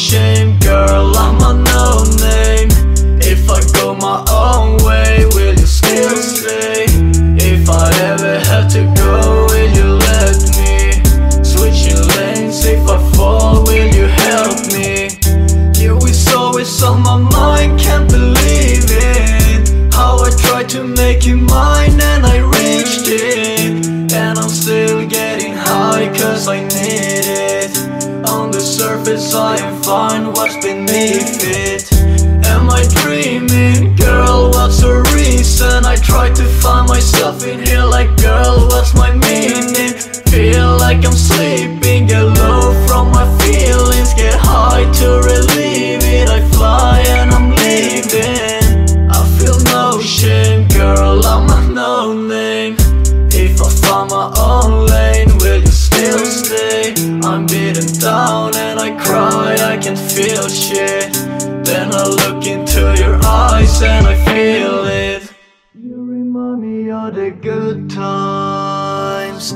shame Girl, I'm a no-name If I go my own way, will you still stay? If I ever have to go, will you let me? Switching lanes, if I fall, will you help me? You is always on my mind, can't believe it How I tried to make you mine and I reached it And I'm still getting high cause I need it surface I am fine, what's beneath it? I'm beaten down and I cry, I can feel shit. Then I look into your eyes and I feel it. You remind me of the good times.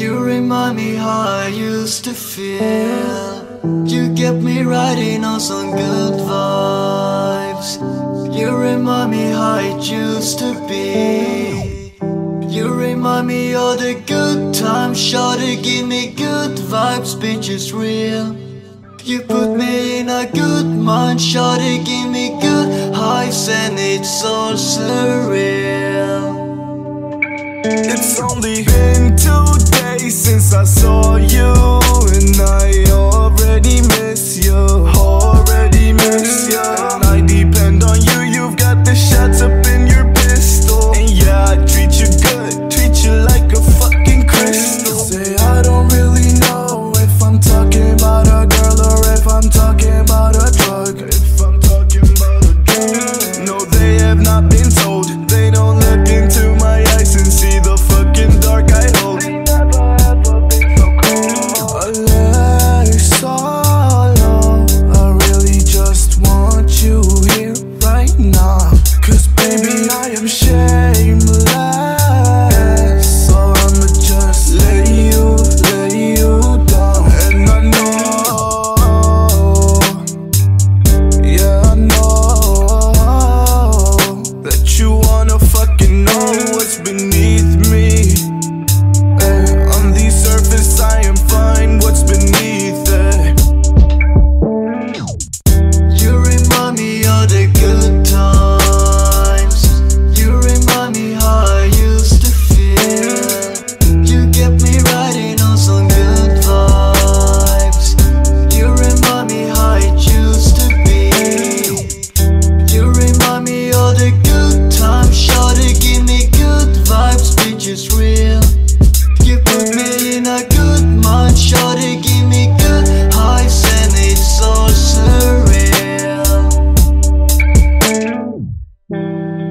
You remind me how I used to feel. You get me riding on some good vibes. You remind me how it used to be the good times Shawty give me good vibes, bitch it's real. You put me in a good mind Shawty give me good highs And it's all surreal. It's only hinting Mm-hmm.